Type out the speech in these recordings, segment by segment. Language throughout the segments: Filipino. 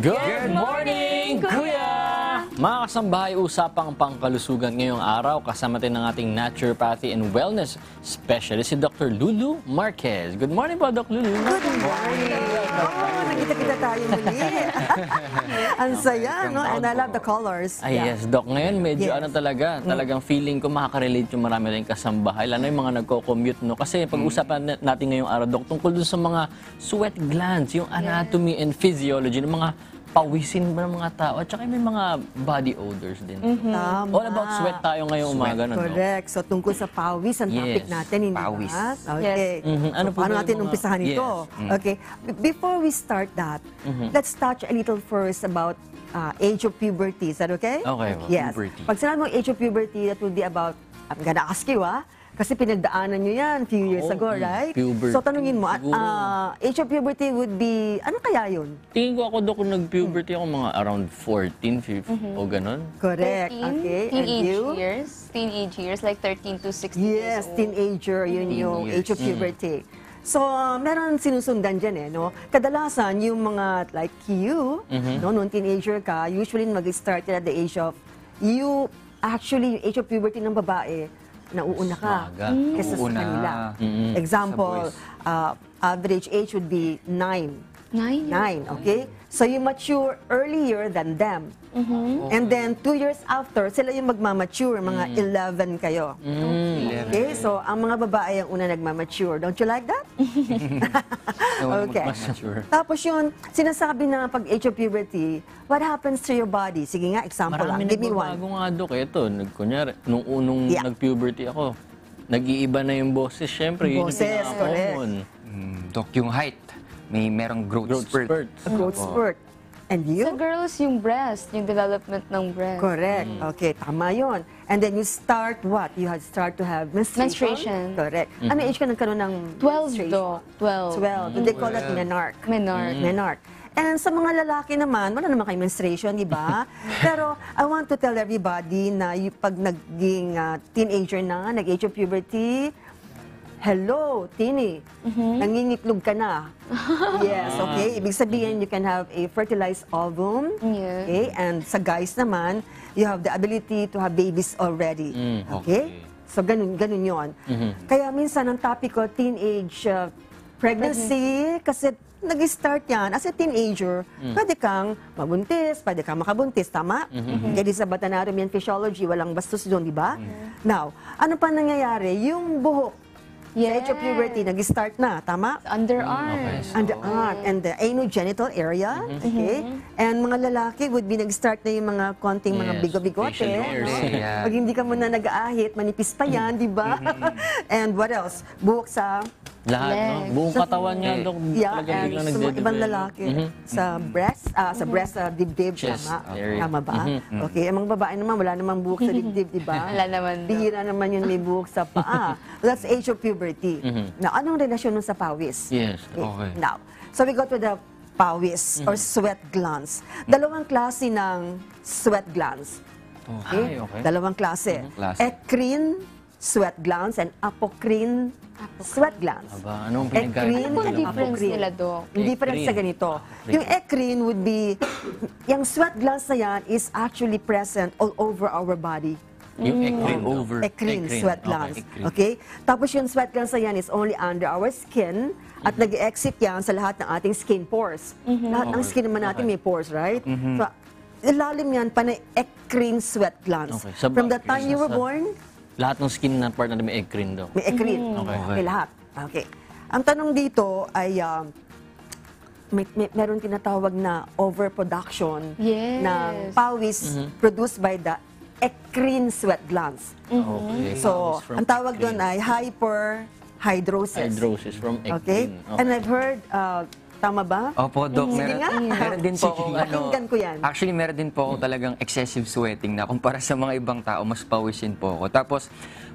Good morning, Kuya! Mga kasambahay, usapang pangkalusugan ngayong araw. Kasama din ng ating naturopathy and wellness specialist, si Dr. Lulu Marquez. Good morning po, Dr. Lulu. Good morning! Oh, nagkita-kita tayo muli. Ang saya, no? And I love the colors. Ay, yes, Doc. Ngayon, medyo Yes. Mm. ano talaga, talagang feeling ko makaka-relate yung marami rin kasambahay, lalo yung mga nagko-commute, no? Kasi pag-usapan na- natin ngayong araw, Doc, tungkol dun sa mga sweat glands, yung anatomy and physiology ng mga pawisin ba ng mga tao, at saka may mga body odors din. Tama. All about sweat tayo ngayong umaga, no, Doc? Correct. So, tungkol sa pawis, ang topic Yes, natin, hindi pawis. ba? Okay. Mhm. Ano So, po paano ba yung natin mga- umpisahan ito? Yes. Mm. Okay. B- Before we start that, let's touch a little first about uh, age of puberty. Is that okay? Okay, well, Yes. puberty. Pag sinabi mo age of puberty, that will be about, I'm gonna ask you, ah, kasi pinagdaanan nyo yan few years Oo, ago, mm, right? puberty, So, tanungin mo, at, siguro. uh, age of puberty would be, ano kaya yun? Tingin ko ako, Doc, kung nag-puberty ako mga around 14, 15, o ganun. Correct. 13, Okay. And teenage you? years. Teenage years, like 13 to 16 Yes, years old. teenager, yun Teen yung years. age of puberty. So, uh, meron sinusundan dyan eh, no? Kadalasan, yung mga like you, no, nung teenager ka, usually mag-start yan at the age of, you, actually, yung age of puberty ng babae, nauuna ka Maaga. kesa sa Nauuna. kanila. Mm-mm. Example, uh, average age would be nine. Nine years Nine, okay? So you mature earlier than them. And then two years after, sila yung magmamature, mga 11 kayo. Okay, so ang mga babae ang una nagmamature. Don't you like that? okay. Tapos yun, sinasabi na pag age of puberty, what happens to your body? Sige nga, example Marami lang. Give me one. nagbabago nga, Dok. Ito, nag, kunyari, nung unong Yeah. nag-puberty ako, nag-iiba na yung boses. Siyempre, yun Boses, yung pinaka-common. Mm, Doc, yung height, may merong growth, Growth spurt. spurt. A growth spurt. And you? Sa girls, yung breast, yung development ng breast. Correct. Okay, tama yon. And then you start what? You had start to have menstruation. Menstruation. Correct. Ano age ka nagkaroon ng 12 menstruation? do. 12. 12. They call that menarche. Menarche. Menarche. And sa mga lalaki naman, wala naman kayo menstruation, di ba? Pero I want to tell everybody na pag naging ah, teenager na, nag-age of puberty, hello, teeny, nangingitlog ka na. yes, okay? Ibig sabihin, you can have a fertilized ovum. Yeah. Okay? And sa guys naman, you have the ability to have babies already. Mm, okay? So, ganun, ganun yun. Kaya minsan, ang topic ko, teenage uh, pregnancy, kasi nag-start yan, as a teenager, pwede kang mabuntis, pwede kang makabuntis, tama? Kaya di sa Batanarium and Physiology, walang bastos doon, di ba? Now, ano pa nangyayari? Yung buhok, sa age of Yes. puberty, nag-start na, tama? Underarms. And the arm and the anogenital area, okay? And mga lalaki would be nag-start na yung mga konting mga Yes, bigo-bigote. facial hairs. no? Yeah. Pag hindi ka muna nag-aahit, manipis pa yan, di ba? and what else? Buhok sa, Lahat, no? Legs. Buong katawan niya, Dok, yeah, talagang and biglang sa mga nagde-develop. ibang lalaki, sa breast, ah, sa breast, sa dibdib, Chest tama? area. Tama ba? Okay, ang mga babae naman, wala namang buhok sa dibdib, di ba? Wala naman daw. Bihira naman yun may buhok sa paa. That's age of puberty. Now, anong relasyon nun sa pawis? Yes. Okay. Now, so we go to the pawis or sweat glands. Dalawang klase ng sweat glands. Ay, okay. Dalawang klase. Klase. Eccrine sweat glands and apocrine sweat glands. Aba, anong Eccrine pinagkaiba? Ano po ang and difference apocrine. nila, Doc? Difference sa Eccrine. ganito. Apocrine. Yung eccrine would be, yung sweat glands na yan is actually present all over our body. Yung eccrine over. Eccrine, sweat Okay, glands. eccrine. Okay? Tapos yung sweat glands na yan is only under our skin at nag-exit yan sa lahat ng ating skin pores. Lahat ng Okay. skin naman natin Okay. may pores, right? So, ilalim yan, panay eccrine sweat glands. Okay. Sa From the time you were born, Lahat ng skin na part natin may eccrine, Dok. may eccrine. Okay. Okay. lahat. Okay. Ang tanong dito ay, um, may, may, meron tinatawag na overproduction Yes. ng pawis produced by the eccrine sweat glands. Okay. So, from ang tawag doon ay hyperhidrosis. Hydrosis from eccrine. Okay? And I've heard, uh, tama ba? Opo, Doc. Sige Meron, nga. meron din po akong ano, Pakinggan ko yan. Actually, meron din po ako talagang excessive sweating na kumpara sa mga ibang tao, mas pawisin po ako. Tapos,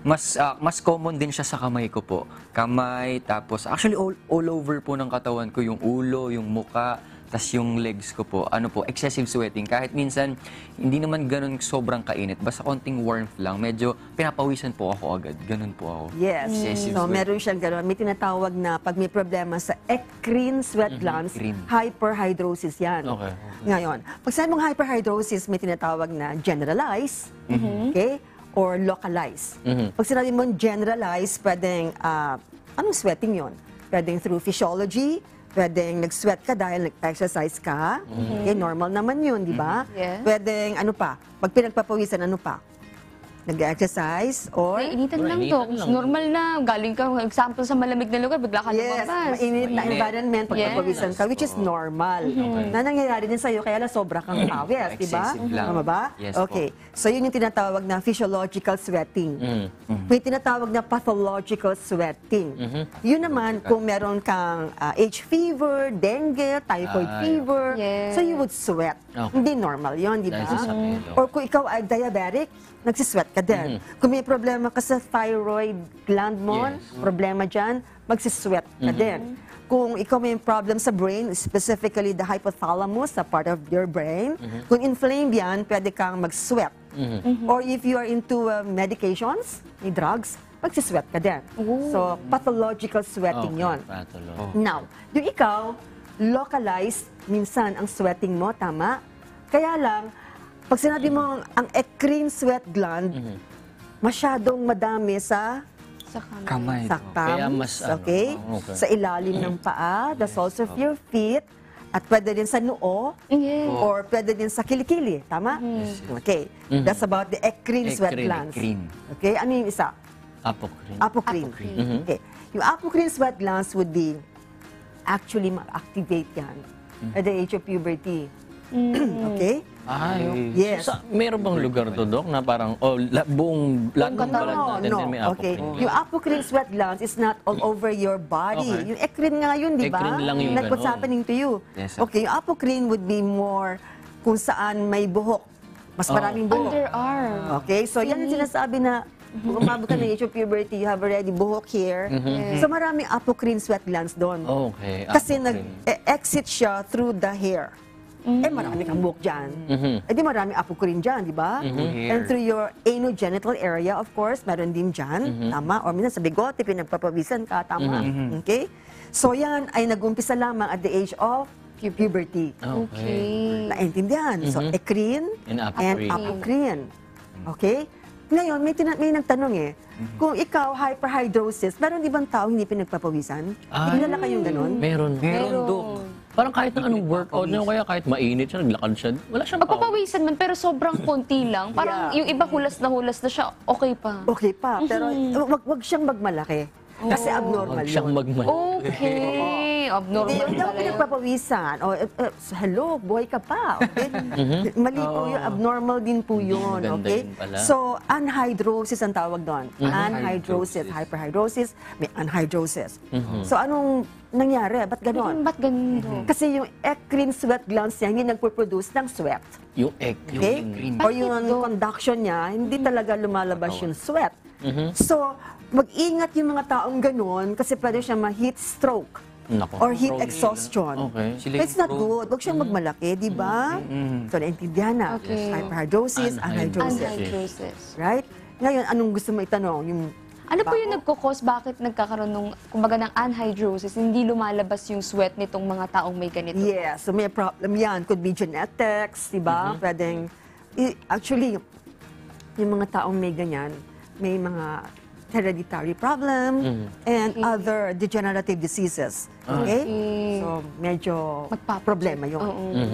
mas ah, mas common din siya sa kamay ko po. Kamay, tapos actually all, all over po ng katawan ko, yung ulo, yung muka, tas yung legs ko po, ano po, excessive sweating. Kahit minsan, hindi naman ganun sobrang kainit. Basta konting warmth lang. Medyo pinapawisan po ako agad. Ganun po ako. Yes. Excessive So, sweat. meron siyang gano'n. May tinatawag na pag may problema sa eccrine sweat glands, Eccrine. hyperhidrosis yan. Okay. Ngayon, pag sabi mong hyperhidrosis, may tinatawag na generalize, okay, or localize. Pag sinabi mong generalize, pwedeng, ah, anong sweating yon? Pwedeng through physiology, pwedeng nag-sweat ka dahil nag-exercise ka. Okay, normal naman yun, di ba? Yes. Pwedeng, ano pa, pag pinagpapawisan, ano pa? Nag-exercise or... Nainitan Or lang initan to. lang. Normal na. Galing ka, example, sa malamig na lugar, bigla ka Yes, lumabas. mainit na environment pag Yes. ka, which is normal. Na nangyayari din sa'yo, kaya lang sobra kang pawis, di ba? Excessive lang. Tama ba? Yes po. okay. So, yun yung tinatawag na physiological sweating. May tinatawag na pathological sweating. Yun naman, kung meron kang ah, H fever, dengue, typhoid Ah, fever, Yes. so you would sweat. Okay. Hindi normal yun, di ba? Or kung ikaw ay diabetic, nagsisweat ka din. Kung may problema ka sa thyroid gland mo, Yes. problema dyan, magsisweat ka din. Kung ikaw may problem sa brain, specifically the hypothalamus, sa part of your brain, kung inflamed yan, pwede kang mag-sweat. Or if you are into uh, medications, may drugs, magsisweat ka din. So, pathological sweating yon. Pathology. Now, yung ikaw, localized, minsan ang sweating mo, tama? Kaya lang, pag sinabi mo ang eccrine sweat gland, masyadong madami sa Sa kamay. Kamay. sa. Kaya thumbs, mas ano, okay? oh, okay. Sa ilalim ng paa, the soles of your feet, at pwede din sa noo, Yes. or pwede din sa kilikili, tama? Okay, that's about the eccrine sweat Eccrine, glands. eccrine. Okay, ano yung isa? Apocrine. Apocrine. Okay. Yung apocrine sweat glands would be actually ma-activate yan at the age of puberty. Okay? Ah, yung- Yes. Sa, meron bang lugar to, Dok, na parang, oh, la, buong, lahat ng balat No, natin no. din may Okay. apocrine. Yung apocrine sweat glands is not all over your body. Okay. Yung eccrine nga yun, di ba? Eccrine lang yung Like what's happening to you. Yes, sir. okay, yung apocrine would be more kung saan may buhok. Mas Oh. maraming buhok. Underarm. Okay, so yan yung sinasabi na kung umabot ka ng age of puberty, you have already buhok here. So maraming apocrine sweat glands doon. Okay. Kasi apocrine. nag-exit siya through the hair. Eh, marami kang buhok dyan. Eh, di maraming apocrine dyan, di ba? And through your anogenital area, of course, meron din dyan. Tama? Or minsan sa bigote, pinagpapawisan ka. Tama? Okay? So, yan ay nag-umpisa lamang at the age of puberty. Okay. Naintindihan? So, eccrine And and apocrine. apocrine. Okay? Ngayon, may, tina- may nagtanong eh, kung ikaw hyperhidrosis, meron di bang tao hindi pinagpapawisan? Ay. Kilala kayong ganun? Meron. Meron, Dok. Parang kahit na anong workout niya, kaya kahit mainit siya, naglakad siya, wala siyang power. Magpapawisan man, pero sobrang konti lang. Parang Yeah. yung iba hulas na hulas na siya, okay pa. Okay pa, pero wag, wag siyang magmalaki. Kasi abnormal Huwag siyang yun. magman. Okay. Abnormal Hindi, hindi ako pala yun. pinagpapawisan. O, eh, eh, hello, buhay ka pa. Okay? Mali po yun. Abnormal din po yun. maganda Okay? yun pala. So, anhydrosis ang tawag doon. Anhydrosis. Hyperhidrosis, may anhydrosis. So, anong nangyari? Ba't ganon? Ba't ganun? Kasi yung eccrine sweat glands niya, hindi nagpo-produce ng sweat. Yung egg. Okay? eccrine. Or yung conduction niya, hindi talaga lumalabas yung sweat. So, mag-ingat yung mga taong ganun kasi pwede siya ma-heat stroke. Nako. Or heat Prone exhaustion. Okay. Sila It's not prone. good. Huwag siyang magmalaki, di ba? So, naintindihan na. Okay. Hyperhidrosis, Anhydrosis. anhydrosis. Anhydrosis. Right? Ngayon, anong gusto mo itanong? Yung Ano po yung nagkukos? Bakit nagkakaroon ng, kumbaga ng anhydrosis? Hindi lumalabas yung sweat nitong mga taong may ganito? Yes, so may problem yan. Could be genetics, di ba? Pwedeng, i- actually, yung mga taong may ganyan, may mga hereditary problem and other degenerative diseases. Okay? Okay. So, medyo Magpapacheck. problema yun.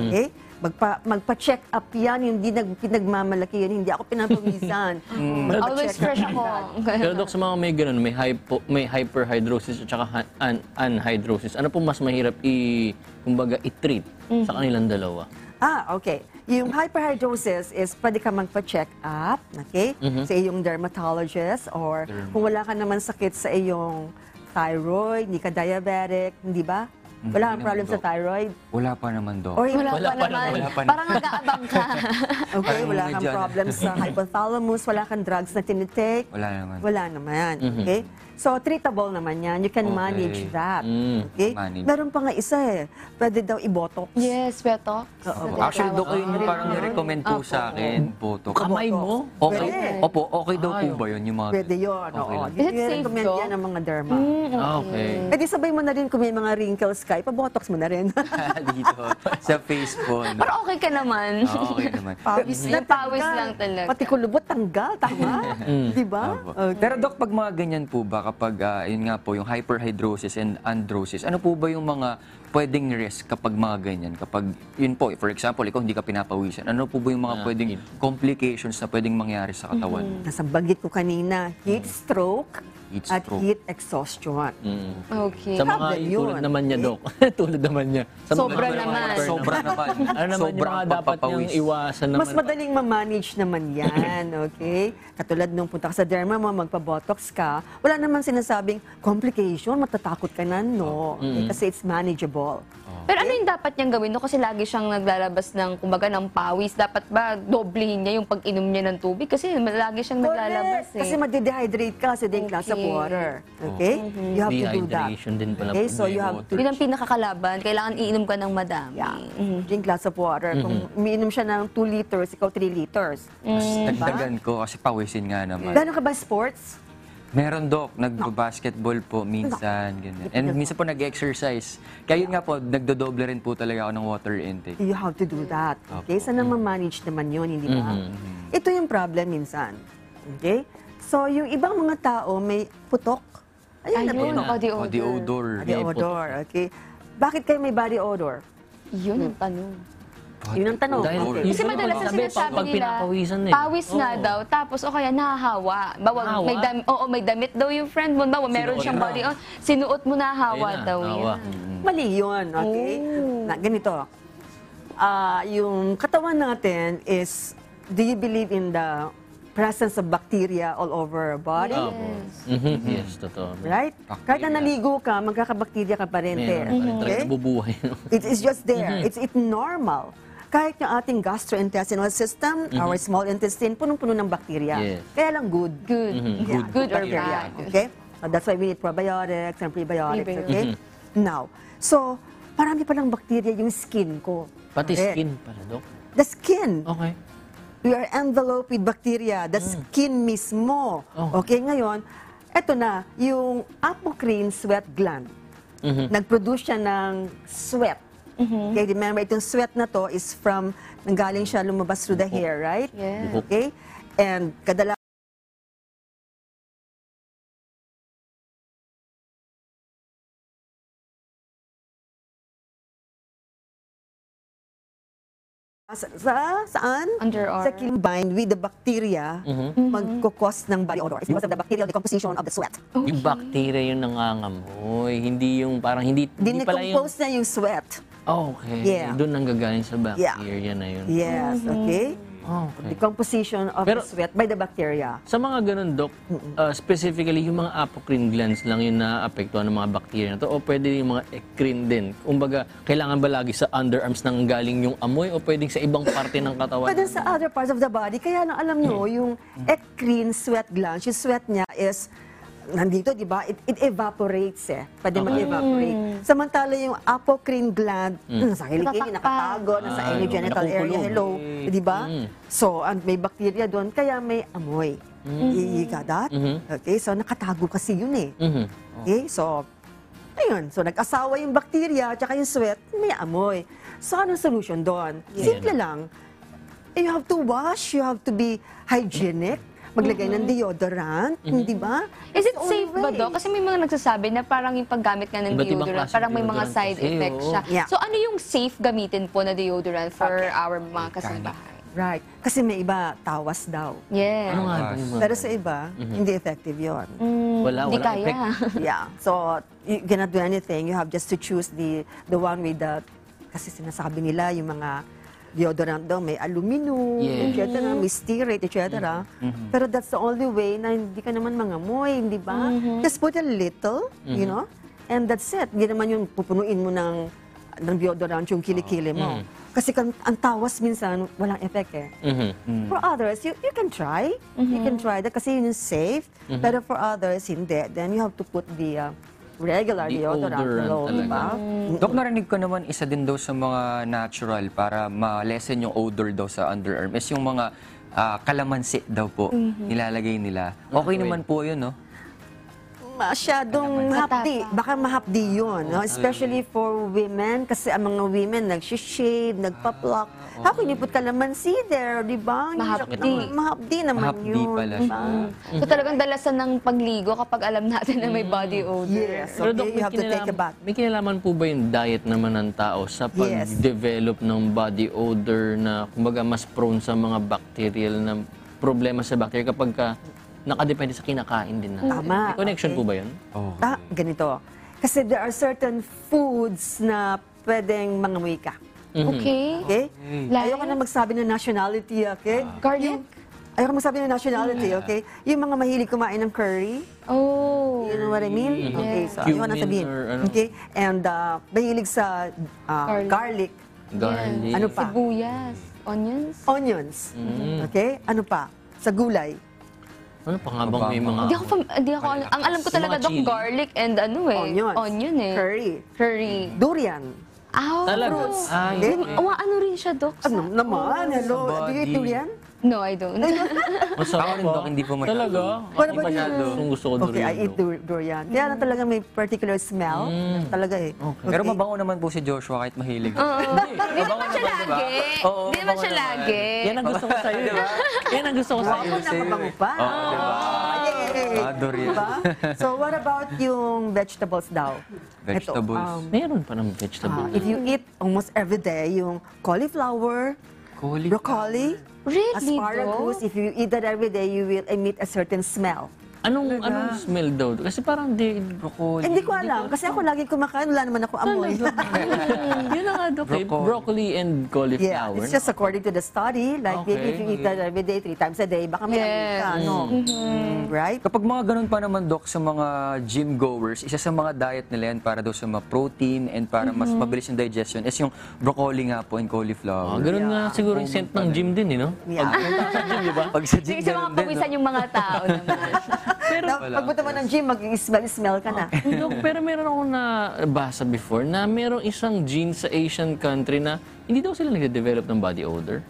Okay? Magpa, magpa-check up yan, hindi nag, pinagmamalaki yun, hindi ako pinapawisan. Always fresh ako. Pero Dok, sa mga may ganun, may, hypo, may hyperhidrosis at saka an- anhydrosis, ano po mas mahirap i, kumbaga, i-treat sa kanilang dalawa? Ah, okay. Yung hyperhidrosis is pwede ka magpa-check up, okay? Sa iyong dermatologist or kung wala ka naman sakit sa iyong thyroid, hindi ka diabetic, hindi ba? Wala kang Hindi problem naman, sa Dok. thyroid? Wala pa naman, Dok. Or Wala, Wala pa pa naman. wala pa Parang nag-aabang ka. okay, Parang wala mga kang dyan. problem sa hypothalamus, wala kang drugs na tinitake? Wala naman. Wala naman. Okay? So, treatable naman yan. You can Okay. manage that. Mm. Okay? Manage. Meron pa nga isa eh. Pwede daw i-botox. Yes, Beto. Oo. Actually, Dok, yun yung parang nirecommend po sa akin, Botox. Kamay mo? Okay. Pwede. Opo, okay daw po ba yun? Yung mga Pwede yun. Okay Oo. lang. Is it safe, recommend Doc? yan ng mga derma. Ah, okay. Eh di sabay mo na rin kung may mga wrinkles ka, ipabotox mo na rin. dito sa face po. No? Pero okay ka naman. Ah, okay naman. Pawis Yung pawis lang talaga. Pati kulubot tanggal, tama? Di ba? Opo. Okay. Pero Dok, pag mga ganyan po ba, kapag ah, yun nga po, yung hyperhidrosis and androsis, ano po ba yung mga pwedeng risk kapag mga ganyan? Kapag, yun po, for example, ikaw hindi ka pinapawisan, ano po ba yung mga Ah, pwedeng yun. complications na pwedeng mangyari sa katawan? Nasa banggit ko kanina, heat stroke, Heat at stroke. heat exhaustion. Mm. Okay. Sa mga tulad naman niya, Dok. tulad naman niya. Sa mga- Sobra naman. Sobra naman. Ano naman yung Sobrang mga dapat niyang iwasan naman? Mas madaling ma-manage naman yan, okay? Katulad nung punta ka sa derma mo, magpa-botox ka, wala naman sinasabing complication, matatakot ka na, no. Okay, Kasi it's manageable. Pero ano yung dapat niyang gawin? No? Kasi lagi siyang naglalabas ng, kumbaga, ng pawis. Dapat ba doblehin niya yung pag-inom niya ng tubig? Kasi lagi siyang naglalabas Correct. eh. Kasi ma-dehydrate ka sa okay. glass of Okay. water. Okay? You have to do that. Din pala Okay, so you have to Yun ang pinakakalaban. Kailangan iinom ka ng madami. Yeah. Drink glass of water. Kung umiinom siya ng 2 liters, ikaw 3 liters. Mm. dagdagan ko kasi pawisin nga naman. Gano'n ka ba sports? Meron, Dok. Nagbo-basketball po minsan. Ganyan. And minsan po nag-exercise. Kaya yun nga po, nagdodoble rin po talaga ako ng water intake. You have to do that. Okay? Sana ma-manage naman yun, hindi ba? Ito yung problem minsan. Okay? So, yung ibang mga tao may putok. Ayun, na Ayun, putok. body Body odor. odor. Body odor. Okay? Bakit kayo may body odor? Yun ang tanong. Yun ang tanong. Dahil- Kasi iba madalas naman na sabi, sinasabi pag nila, pinapawisan eh. pawis nga Oo. daw, tapos o kaya nahahawa. Bawa, Nahawa? may, dam, oo, may damit daw yung friend mo, bawa meron Sinuot siyang mo. body on, sinuot mo nahawa Ayun na, daw nahawa. yan. Mali yun, okay? Oh. Na, ganito, ah yung katawan natin is, do you believe in the presence of bacteria all over our body? Opo. Mhm, Yes, totoo. Right? Kahit na naligo ka, magkakabakterya ka pa rin. Meron there. pa rin talaga Okay? nabubuhay. It is just there. It's it normal. Kahit yung ating gastrointestinal system, our small intestine, punong-puno ng bakterya. Yes. Kaya lang good. Good. Yeah, Good or bacteria. bad. Okay? So that's why we need probiotics and prebiotics. Prebiotics. Okay? Now, so, marami palang bakterya yung skin ko. Pati Correct. skin pala, Dok. The skin. Okay. We are enveloped with bacteria. The skin mismo. Oh. Okay, ngayon, eto na, yung apocrine sweat gland. Mhm. Nag-produce siya ng sweat. Okay, remember, itong sweat na to is from, nanggaling siya lumabas through the hair, right? Yeah. Okay? And kadalasan, sa, sa saan? Underarm. Sa combined with the bacteria, magkukos ng body odor. It's because of the bacterial decomposition of the sweat. Yung bacteria yung nangangamoy. Hindi yung parang hindi, hindi pala yung... Dinicompose na yung sweat. Oh, okay. Yeah. Doon nang gagaling sa Yeah. bacteria na yun. Yes, okay? Oh, okay. Decomposition of Pero- the sweat by the bacteria. Sa mga ganun, Dok, uh, specifically yung mga apocrine glands lang yung naapektuhan ng mga bacteria na to o pwede yung mga eccrine din? Kumbaga, kailangan ba lagi sa underarms nang galing yung amoy o pwedeng sa ibang parte ng katawan? Then sa other parts of the body, kaya lang alam nyo, yung eccrine sweat glands, yung sweat niya is nandito, di ba? It, it evaporates eh. Pwede mag-evaporate. Samantala yung apocrine gland, nasa kilikili, nakatago, nasa Ah, any genital area, hello. Eh, Di ba? mm. So, and may bacteria doon, kaya may amoy. You got that? Okay, so nakatago kasi yun eh. Mhm. Okay, so, ayun. So, nag-asawa yung bakterya, tsaka yung sweat, may amoy. So, anong solution doon? Simple lang. You have to wash, you have to be hygienic, maglagay ng deodorant, di ba? Is it It's safe ba, way. Dok? Kasi may mga nagsasabi na parang yung paggamit nga ng Iba't ibang deodorant, parang may mga deodorant side kasi, effects oo. siya. Yeah. So ano yung safe gamitin po na deodorant for Okay. our mga kasambahay? Right. Kasi may iba, tawas daw. Yeah. Ano nga ba yung mga... Pero sa iba, hindi effective yon. Mm, Wala, Hindi walang kaya. effect. yeah. So, you cannot do anything. You have just to choose the the one with the, kasi sinasabi nila, yung mga deodorant daw, may aluminum, Yeah. etc., may stearate, etc. Pero that's the only way na hindi ka naman mangamoy, di ba? Just put a little, you know, and that's it. Hindi naman yung pupunuin mo ng, ng deodorant yung kilikili mo. Kasi kan, ang tawas minsan, walang effect eh. For others, you, you can try. You can try that kasi yun yung safe. Pero for others, hindi. Then you have to put the uh, regular The deodorant odorant below, talaga. di ba? Dok, narinig ko naman isa din daw sa mga natural para ma-lessen yung odor daw sa underarm is yung mga ah, kalamansi daw po nilalagay nila. Okay naman po yun, no? masyadong hapdi. Baka mahapdi yun. No? Especially for women. Kasi ang mga women nagsishave, nagpa-pluck. How can you put calamansi there, di ba? Mahapdi. Mahapdi naman Mahapdi yun. pala di siya. ba? So talagang dalasan ng pagligo kapag alam natin na may body odor. Yes. Pero Okay, Dok, you may, have to take a bath. may kinalaman po ba yung diet naman ng tao sa Yes. pag-develop ng body odor na kumbaga mas prone sa mga bacterial na problema sa bacteria kapag ka nakadepende sa kinakain din natin? Tama. May connection Okay. po ba yun? Ta, ganito. Kasi there are certain foods na pwedeng mangamoy ka. Okay. Okay? Like? Ayoko na magsabi ng nationality, okay? Garlic? Ayoko magsabi ng nationality, okay? Yung mga mahilig kumain ng curry, Oh. You know what I mean? Okay, so ayoko na Cumin sabihin. or ano? Okay? And uh, mahilig sa uh, Garlic. garlic, Garlic. Ano pa? Sibuyas. Onions? onions. Okay? Ano pa? Sa gulay. Ano pa nga bang may mga... Hindi ako, fam- hindi ako, ang alam ko talaga, mga Doc, chili. garlic and ano eh. Onions. Onion eh. Curry. Curry. Durian. Aw. Talaga? Fruits. Ay, Okay? okay. Ano rin siya, Doc? Ano naman? Hello? Do you eat durian? No, I don't. Masarap Ako rin? Dok, hindi po masyado. Talaga? Hindi masyado. you? Gusto ko Okay, durian, I eat durian. Kaya lang talaga may particular smell. Talaga eh. Pero mabango naman po si Joshua kahit mahilig. Hindi naman siya lagi. Oo, Hindi naman mabango siya naman. lagi. Yan ang gusto ko sa'yo. eh. Yan ang gusto ko Wow, sa'yo. na mabango pa. Oo? Yay! Ah, durian. Diba? So what about yung vegetables daw? Vegetables. Ito, um, Meron pa ng Ah, vegetable. if you eat almost every day yung cauliflower, Cauliflower. broccoli, Really, asparagus, Doc? if you eat that every day, you will emit a certain smell. Anong anong smell daw? Kasi parang di... Broccoli. Hindi ko alam, kasi ako lagi kumakain, wala naman ako amoy. Yun na nga, Dok. eh. Broccoli. Broccoli and yeah, cauliflower. it's just according to the study. Like, maybe if you eat that every day, three times a day, baka may amoy Yes. ka, no? Mm, Right? Kapag mga ganun pa naman, Dok, sa mga gym goers, isa sa mga diet nila yan para daw sa mga protein and para mas mabilis yung digestion is yung broccoli nga po and Ah, cauliflower. ganun nga siguro yung scent ng gym din, eh, no? Yeah. Pag sa gym, di ba? Pag sa gym, Yung isa mga ganun din, pawisan no? yung mga tao naman. Pero, Na, pagpunta mo ng gym, mag-smell-smell ka na. Dok, pero meron ako na basa before na merong isang gene sa Asian country na hindi daw sila nagde-develop ng body odor.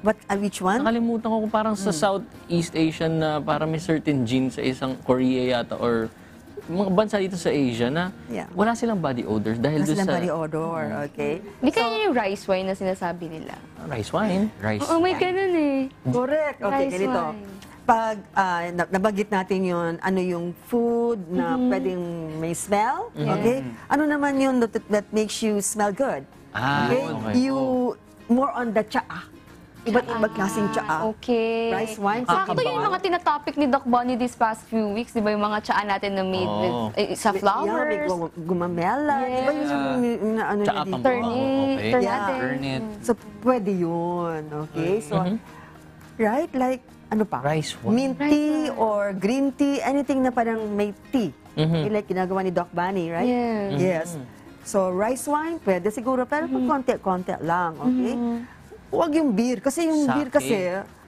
What, uh, which one? Nakalimutan ko kung parang sa Southeast Asian na parang may certain gene sa isang Korea yata or mga bansa dito sa Asia na Yeah. wala silang body odor dahil Wala doon silang sa body odor, okay? Hindi kaya yung rice wine na sinasabi nila. rice wine. Rice. Oo, may ganun eh. Correct. Okay, Rice ganito. wine. Pag ah, na- nabanggit natin yun, ano yung food na Mm-hmm. pwedeng may smell, okay? Ano naman yun that, that makes you smell good? Ah, Okay? okay. You, more on the tsaa. Iba't ibang klaseng tsaa. okay. Rice wine, Sakto kakaba. yung mga tinatopic ni Doc Bonnie these past few weeks, di ba yung mga tsaa natin na made Oo. with, eh, sa Yeah, may flowers. gu- gumamela. Di ba yung, yung, yung ano Tsaa niya dito? Turnip, Okay. turn Yeah. it. So, pwede yun. Okay? So, right? Like, ano pa? Rice wine. Mint tea or green tea, anything na parang may tea. Okay, Like ginagawa ni Doc Bunny, right? Yes. Yes. So, rice wine, pwede siguro, pero pag konti-konti lang, okay? Huwag yung beer. Kasi yung beer Sake. kasi,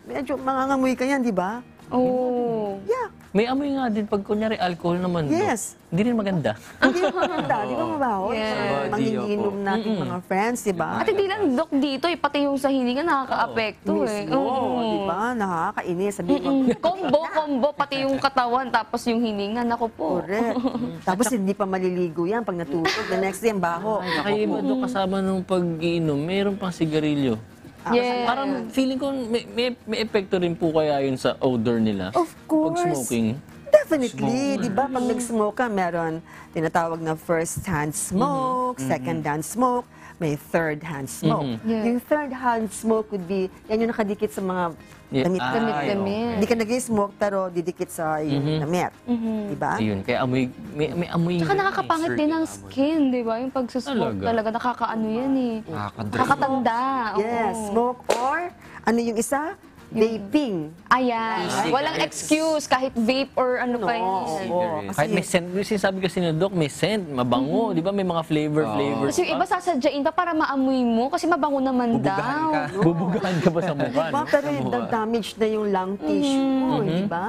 medyo mangangamoy ka yan, di ba? Oh. Yeah. May amoy nga din pag kunyari alcohol naman. Dok. Yes. Hindi rin maganda. Hindi mo maganda, di ba mabaho? Yes. Sa opo. natin mga friends, di ba? At hindi lang Doc dito, eh, pati yung sa hininga nakaka-apekto eh. Mismo, Oo. di ba? Nakakainis. Sabi mo, Mm, Combo, combo, pati yung katawan, tapos yung hininga, nako po. Correct. Tapos hindi pa maliligo yan pag natulog. The next day, ang baho. Kaya iba doon kasama nung pag-iinom, meron pang sigarilyo. Yes. Parang feeling ko may, may, may epekto rin po kaya yun sa odor nila. Of course. Pag smoking. Definitely, di ba? Pag nag-smoke ka, meron tinatawag na first-hand smoke, second-hand smoke, may third-hand smoke. Yeah. Yung third-hand smoke would be, yan yung nakadikit sa mga Yeah. damit. Ah, Damit-damit. Hindi ka nag-smoke, pero didikit sa yung damit. Di ba? Ayun, kaya amoy, may, may amoy. Tsaka nakakapangit din ang skin, di ba? Yung pagsusmoke Talaga? talaga, nakakaano yan eh. Nakakadry. Nakakatanda. oo. Yes, smoke or ano yung isa? Vaping. Ayan. Walang excuse kahit vape or ano pa yun. oo. Kahit may scent, may sinasabi kasi ni Doc, may scent, mabango, di ba? May mga flavor, flavor. Kasi yung iba sasadyain pa para maamoy mo kasi mabango naman Bubugahan daw. ka. Bubugahan ka ba sa mukha? Diba? no? Pero yung damage na yung lung tissue mo, di ba?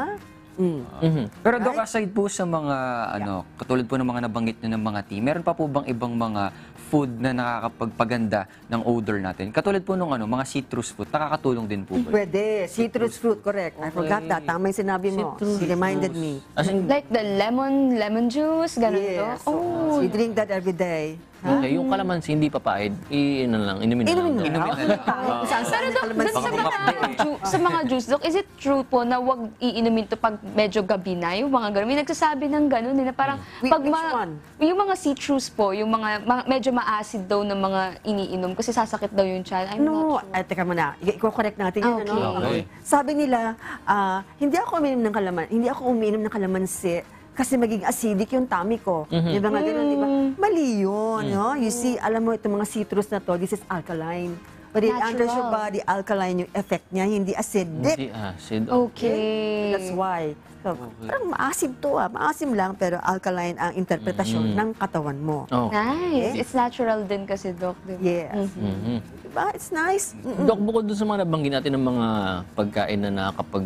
Mm. Mhm. Pero Doc, aside po sa mga, ano, katulad po ng mga nabanggit nyo ng mga tea, meron pa po bang ibang mga food na nakakapagpaganda ng odor natin? Katulad po nung ano, mga citrus fruit, nakakatulong din po ba? Pwede. Citrus fruit, correct. I forgot that. Tama yung sinabi mo. You reminded me. As in, Like the lemon, lemon juice, ganun Yes. to. Oh, We drink that every day. Okay, yung kalamansi hindi papahid, i ano lang, inumin na lang. Inumin na. lang. Saan Pero dun sa mga, ju- sa mga juice, Dok, is it true po na wag iinumin to pag medyo gabi na? Yung mga ganun. May nagsasabi ng ganun, eh, na parang Whi- pag which one? yung mga citrus po, yung mga, mga medyo ma-acid daw ng mga iniinom kasi sasakit daw yung tiyan. I'm No, not sure. ay, teka muna. I-correct natin yun, Okay. ano? Okay. Sabi nila, ah, hindi ako uminom ng kalaman, hindi ako uminom ng kalamansi kasi maging acidic yung tummy ko. Yung mga ganun, di ba? Mali yun, no? You see, alam mo, itong mga citrus na to, this is alkaline. But it enters your Natural. body, alkaline yung effect niya, hindi acidic. Hindi acid. Okay. That's why. So, parang maasim to ah. Maasim lang, pero alkaline ang interpretasyon ng katawan mo. Oh. Nice. It's natural din kasi, Doc. Diba? Yes. Mhm. Diba? It's nice. Mm. Dok, bukod dun sa mga nabanggit natin ng mga pagkain na nakakapag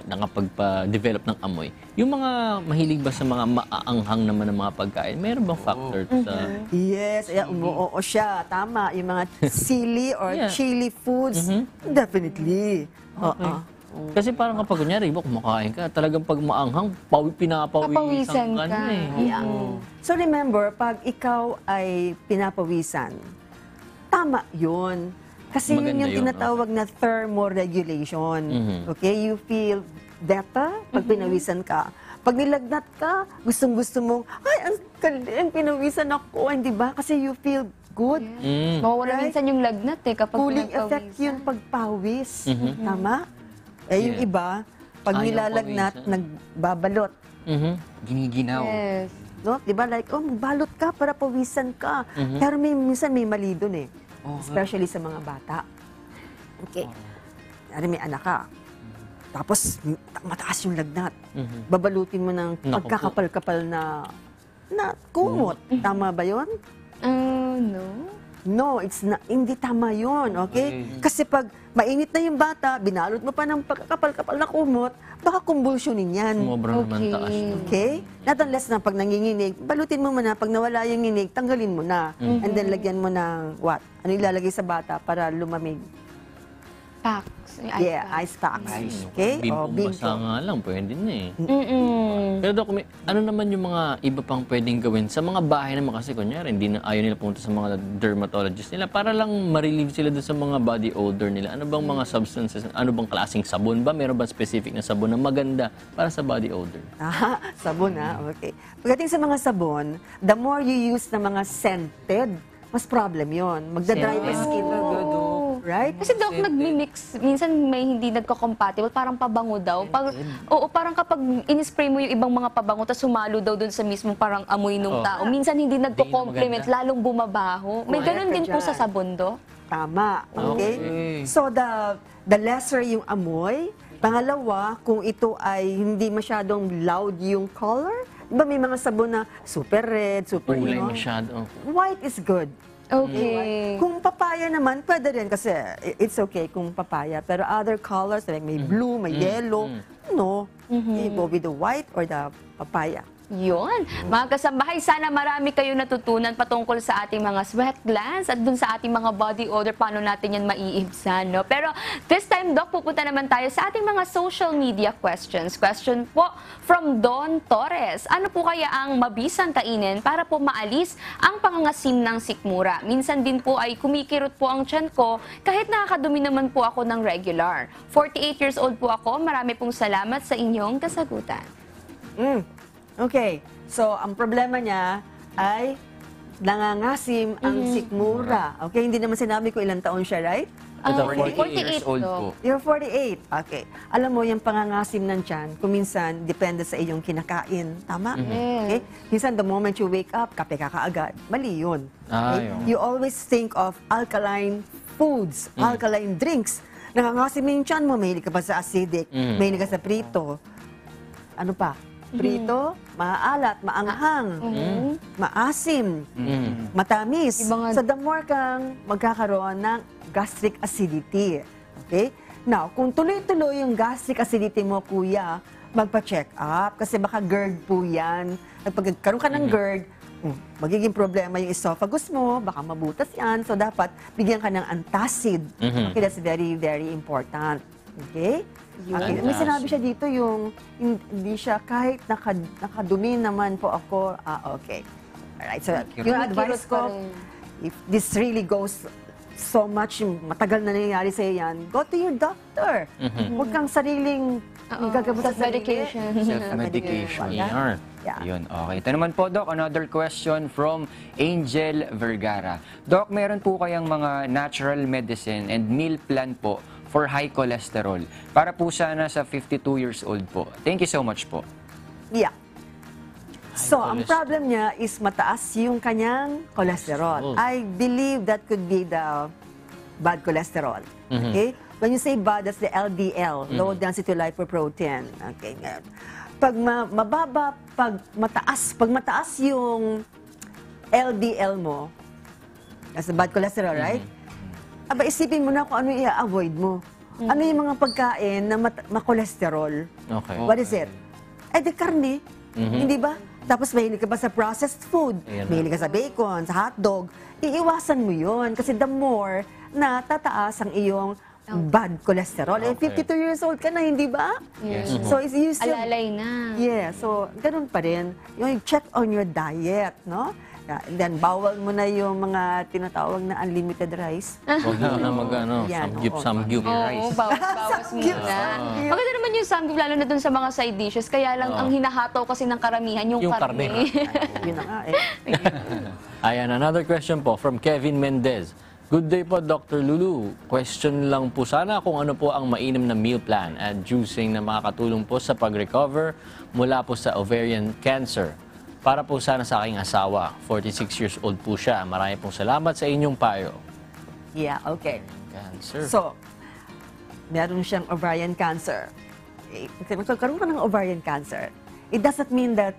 nakapagpa-develop ng amoy, yung mga mahilig ba sa mga maaanghang naman ng mga pagkain, meron bang factor sa... Yes, yeah, umuoo siya. Tama. Yung mga sili or Yeah. chili foods, definitely. Oo. Kasi parang kapag kunyari, iba kumakain ka, talagang pag maanghang, pawi, pinapawisan ka, ka. na eh. Yeah. So remember, pag ikaw ay pinapawisan, tama yun. Kasi yun Maganda yung yun, tinatawag na thermoregulation. Mhm. Okay? You feel better pag pinawisan ka. Pag nilagnat ka, gustong-gusto mong, ay, ang galing, pinawisan ako. Hindi ba? Kasi you feel good. Mm. Mawawala Right? minsan yung lagnat eh kapag Cooling effect yun pagpawis. Tama? Eh, yung Yeah. iba, pag Ayaw nilalagnat, pawisan. nagbabalot. Mhm. Giniginaw. Yes. No? Di ba? Like, oh, balot ka para pawisan ka. Pero may, minsan may mali dun eh. Especially sa mga bata. Okay. Ano, may anak ka. Tapos, mataas yung lagnat. Babalutin mo ng Naku po. pagkakapal-kapal na na kumot. Tama ba yon? Oh, no. No, it's na, hindi tama yon, okay? Kasi pag mainit na yung bata, binalot mo pa ng pagkakapal-kapal na kumot, baka kumbulsyonin yan. Sumobra naman Okay. taas. Okay? Not unless na pag nanginginig, balutin mo muna. Pag nawala yung nginig, tanggalin mo na. And then lagyan mo ng what? Ano ilalagay sa bata para lumamig? Packs. Yung ice yeah, packs. ice packs. Ice. Okay? O, bumasa nga lang, pwede na eh. Mm-mm. Pero Dok, may- ano naman yung mga iba pang pwedeng gawin sa mga bahay naman kasi kunyari, hindi na ayaw nila pumunta sa mga dermatologist nila para lang ma-relieve sila doon sa mga body odor nila. Ano bang mga substances, ano bang klaseng sabon ba? Meron ba specific na sabon na maganda para sa body odor? Ah, sabon ha? Okay. Pagdating sa mga sabon, the more you use na mga scented, mas problem yon. Magdadry the skin. Right? Kasi Doc, nagmi-mix. Minsan may hindi nagko-compatible. Parang pabango daw. Pag, oo, parang kapag in-spray mo yung ibang mga pabango, tapos sumalo daw dun sa mismong parang amoy ng Oh. tao. Minsan hindi nagko-complement, lalong bumabaho. May Correct ganun din po sa dyan. sabon, Doc? Tama. Okay? Okay. So, the, the lesser yung amoy. Pangalawa, kung ito ay hindi masyadong loud yung color. Di ba may mga sabon na super red, super Kulay masyado. White is good. Okay. Kung papaya naman, pwede rin kasi it's okay kung papaya. Pero other colors, like may blue, may yellow, no. You go with the white or the papaya. Yun. Mga kasambahay, sana marami kayo natutunan patungkol sa ating mga sweat glands at dun sa ating mga body odor, paano natin yan maiibsan. No? Pero this time, Doc, pupunta naman tayo sa ating mga social media questions. Question po from Don Torres. Ano po kaya ang mabisang kainin para po maalis ang pangangasim ng sikmura? Minsan din po ay kumikirot po ang tiyan ko kahit nakakadumi naman po ako ng regular. 48 years old po ako. Marami pong salamat sa inyong kasagutan. Mm. Okay. So, ang problema niya ay nangangasim ang sikmura. Okay, hindi naman sinabi ko ilang taon siya, right? Ito, Ah, 48 years 48 old Doc. po. You're 48. Okay. Alam mo, yung pangangasim ng tiyan, kuminsan, depende sa iyong kinakain. Tama? Okay? Minsan, the moment you wake up, kape ka kaagad. Mali yun. Ay, Okay? oo. You always think of alkaline foods, alkaline drinks. nangangasim yung tiyan mo, mahilig ka pa sa acidic, Mm. mahilig ka sa prito. Ano pa? Prito, maaalat, maanghang, maasim, matamis. Iba nga- So the more kang magkakaroon ng gastric acidity. Okay? Now, kung tuloy-tuloy yung gastric acidity mo, kuya, magpa-check up. Kasi baka GERD po yan. At pag nagkaroon ka ng GERD, mm, magiging problema yung esophagus mo, baka mabutas yan. So, dapat bigyan ka ng antacid. Okay, that's very, very important. Okay? Okay. May sinabi siya dito yung hindi siya kahit naka, nakadumi naman po ako. Ah, okay. Alright. So, yung advice ko, if this really goes so much, matagal na nangyayari sa yan, go to your doctor. Huwag kang sariling gagamot sa sarili. Self-medication. Self-medication. ER. Yeah. Yun, okay. Ito naman po, Doc, another question from Angel Vergara. Doc, meron po kayang mga natural medicine and meal plan po for high cholesterol para po sana sa 52 years old po. Thank you so much po. Yeah. So, ang problem niya is mataas yung kanyang cholesterol. Cholesterol. I believe that could be the bad cholesterol. Okay? When you say bad, that's the LDL, low density lipoprotein. Okay, ngayon. Pag ma- mababa, pag mataas, pag mataas yung LDL mo, that's the bad cholesterol, right? Aba, isipin mo na kung ano i-avoid mo. Ano yung mga pagkain na mat- makolesterol? Okay. What is it? Eh, di karne. Hindi ba? Tapos mahilig ka ba sa processed food? Ayan na. mahilig ka sa bacon, sa hotdog. Iiwasan mo yun. Kasi the more na tataas ang iyong bad cholesterol. Eh, Okay. 52 years old ka na, hindi ba? Yes. So, it's you still... Alalay na. Yeah, so ganun pa rin. Yung check on your diet, no? And then, bawal mo na yung mga tinatawag na unlimited rice. Huwag mo na mag, ano, Yan, samgyup, oo. samgyup. Oo, bawas, bawas Samgyup, muna. samgyup. Maganda naman yung samgyup, lalo na dun sa mga side dishes. Kaya lang, ang hinahataw kasi ng karamihan, yung, Yung karne. karne. Yun na nga eh. Ayan, another question po from Kevin Mendez. Good day po, Dr. Lulu. Question lang po sana kung ano po ang mainam na meal plan at juicing na makakatulong po sa pag-recover mula po sa ovarian cancer. Para po sana sa aking asawa, 46 years old po siya. Marami pong salamat sa inyong payo. Yeah, okay. Cancer. So, meron siyang ovarian cancer. Eh, Kasi magkakaroon ka ng ovarian cancer, it doesn't mean that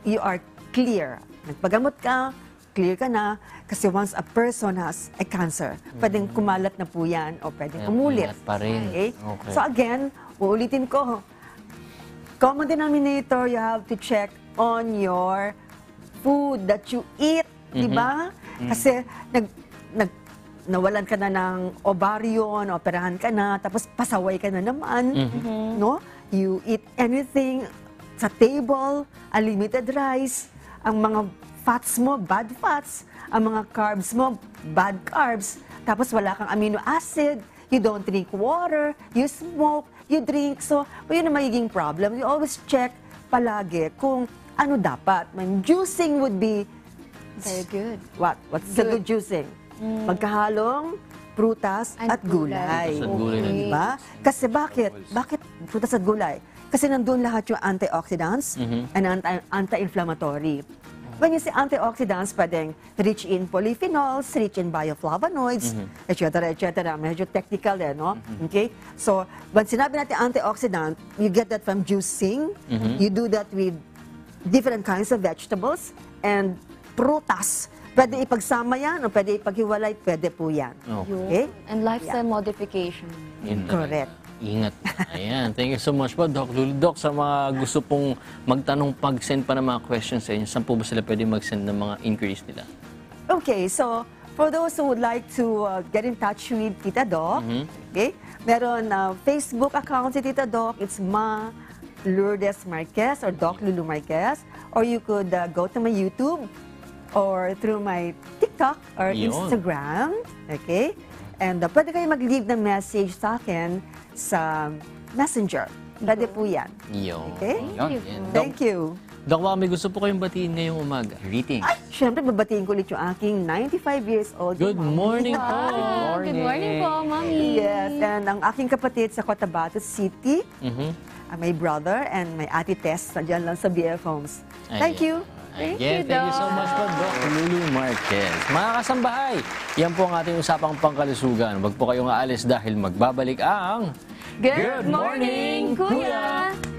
you are clear. Nagpagamot ka, clear ka na, kasi once a person has a cancer, pwedeng kumalat na po yan o pwedeng Ayan, umulit. ingat pa rin. Okay? Okay. So again, uulitin ko, common denominator, you have to check on your food that you eat, di ba? Kasi nag, nag, nawalan ka na ng ovarium, operahan ka na, tapos pasaway ka na naman, no? You eat anything sa table, unlimited rice, ang mga fats mo, bad fats, ang mga carbs mo, bad carbs, tapos wala kang amino acid, you don't drink water, you smoke, you drink. So, yun ang magiging problem. You always check palagi kung ano dapat. When juicing would be Very good. What? What's the good juicing? Magkahalong prutas And at gulay. Prutas at gulay na Di ba? Kasi bakit? Bakit prutas at gulay? Kasi nandun lahat yung antioxidants and anti- anti-inflammatory. When you say antioxidants, pwedeng rich in polyphenols, rich in bioflavonoids, etc., etc. Medyo technical eh, no? Okay? So, when sinabi natin antioxidant, you get that from juicing. You do that with different kinds of vegetables and prutas. Pwede ipagsama yan o pwede ipaghiwalay, pwede po yan. Okay? And lifestyle modification. Yun. Correct. Ingat. Ayan. Thank you so much po, Doc Lulu. Doc, sa mga gusto pong magtanong, pag-send pa ng mga questions sa inyo, saan po ba sila pwede mag-send ng mga inquiries nila? Okay, so for those who would like to uh, get in touch with Tita Doc, okay, meron uh, Facebook account si Tita Doc. It's Ma Lourdes Marquez or Doc Lulu Marquez. Or you could uh, go to my YouTube or through my TikTok or Yun. Instagram. Okay? And uh, pwede kayo mag-leave ng message sa akin sa Messenger. Pwede po yan. Yo. Okay? Yun. Doc, Thank you. Doc, baka may gusto po kayong batiin ngayong umaga. Greetings. Ay, syempre, babatiin ko ulit yung aking 95 years old. Good mom. morning po. Good morning po, Mami. Yes, and ang aking kapatid sa Cotabato City, Mhm. Uh, my brother and my ate Tess, na dyan lang sa BF Homes. Thank Ayan. you. Thank Again, you, thank you so Doc. much po, Doc Lulu Marquez. Mga kasambahay, yan po ang ating usapang pangkalusugan. Huwag po kayong aalis dahil magbabalik ang Good morning, Kuya!